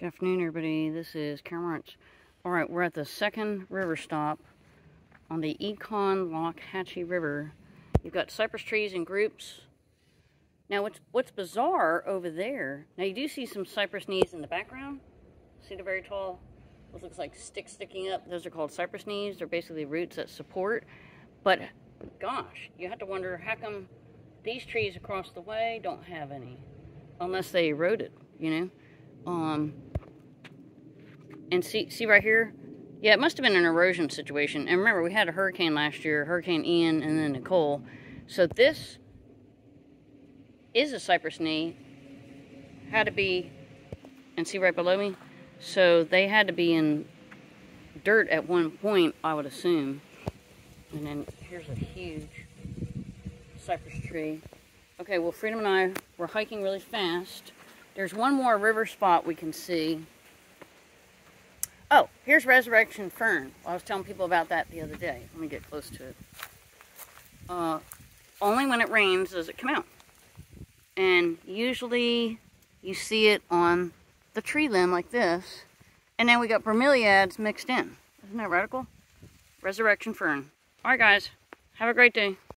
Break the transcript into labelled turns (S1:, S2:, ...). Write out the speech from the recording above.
S1: Good afternoon, everybody. This is Lawrence. All right, we're at the second river stop on the Econ-Lockhatchee River. You've got cypress trees in groups. Now, what's what's bizarre over there? Now, you do see some cypress knees in the background. See the very tall, what looks like sticks sticking up. Those are called cypress knees. They're basically roots that support. But gosh, you have to wonder how come these trees across the way don't have any, unless they eroded. You know. Um, and see, see right here? Yeah, it must have been an erosion situation. And remember, we had a hurricane last year, Hurricane Ian and then Nicole. So this is a cypress knee. Had to be, and see right below me? So they had to be in dirt at one point, I would assume. And then here's a huge cypress tree. Okay, well, Freedom and I, we're hiking really fast. There's one more river spot we can see. Oh, here's Resurrection Fern. I was telling people about that the other day. Let me get close to it. Uh, only when it rains does it come out. And usually you see it on the tree limb like this. And then we got bromeliads mixed in. Isn't that radical? Resurrection Fern. All right, guys. Have a great day.